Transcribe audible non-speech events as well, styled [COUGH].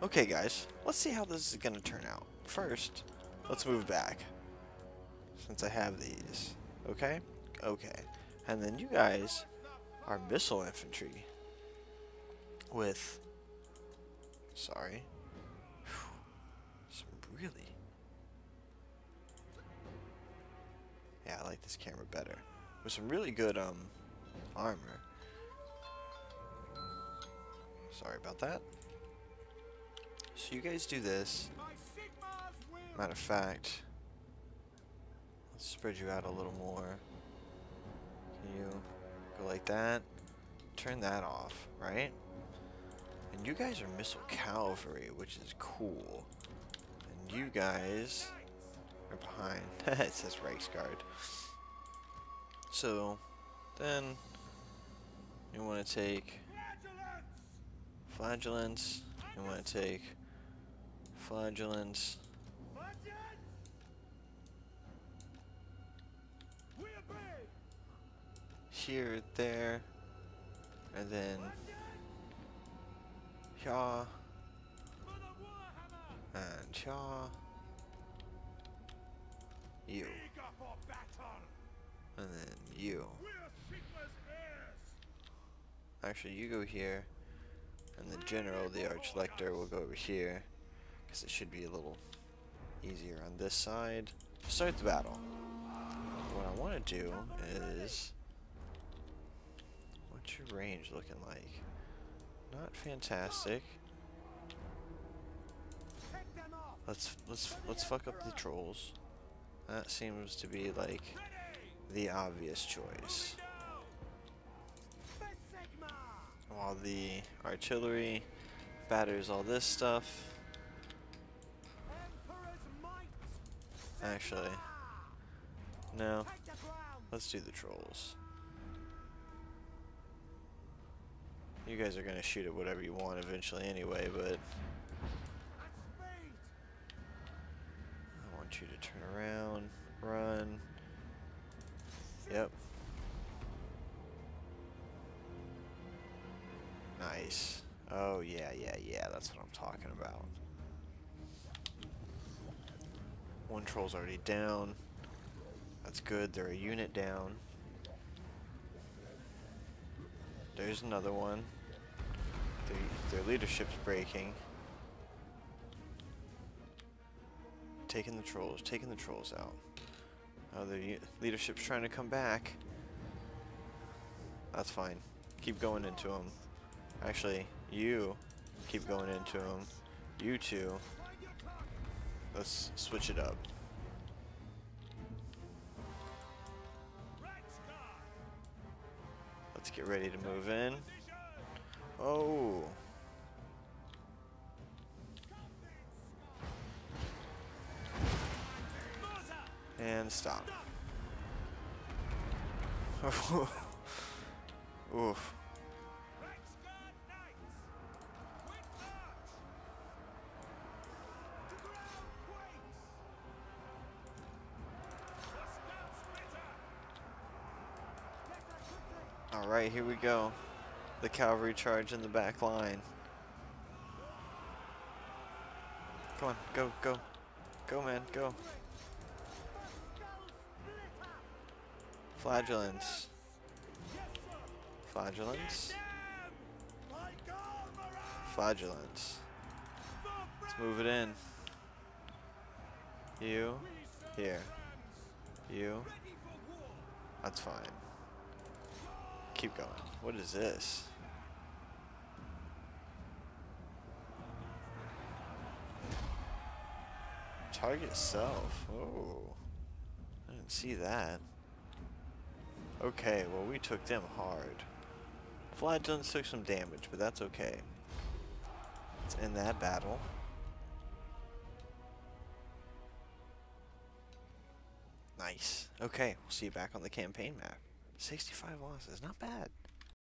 Okay, guys, let's see how this is going to turn out. First, let's move back. Since I have these. Okay? Okay. And then you guys are missile infantry. With... Sorry. Some really... Yeah, I like this camera better. With some really good, um, armor. Sorry about that. So you guys do this. Matter of fact, let's spread you out a little more. Can you go like that? Turn that off, right? And you guys are missile cavalry, which is cool. And you guys are behind. [LAUGHS] it says Reichsguard. So, then you want to take flagellants. You want to take flagellants. Here, there, and then Shaw and Shaw. You. And then you. Actually, you go here. And the general, the archlector, will go over here. Because it should be a little easier on this side. Start the battle. What I want to do is... What's your range looking like? Not fantastic. Let's let's let's fuck up the trolls. That seems to be like the obvious choice. While the artillery batters all this stuff. Actually, no. Let's do the trolls. You guys are gonna shoot at whatever you want eventually anyway, but I want you to turn around, run. Yep. Nice. Oh yeah, yeah, yeah, that's what I'm talking about. One troll's already down. That's good, they're a unit down. There's another one. Their, their leadership's breaking. Taking the trolls, taking the trolls out. Oh, the leadership's trying to come back. That's fine. Keep going into them. Actually, you keep going into them. You two. Uh, Let's switch it up. Let's get ready to move in. Oh. And stop. [LAUGHS] Oof. Alright, here we go. The cavalry charge in the back line. Come on, go, go. Go, man, go. Flagellants. Flagellants. Flagellants. Let's move it in. You. Here. You. That's fine. Keep going. What is this? Target self. Oh. I didn't see that. Okay, well we took them hard. Flagellants took some damage, but that's okay. Let's end that battle. Nice. Okay, we'll see you back on the campaign map. 65 losses, not bad.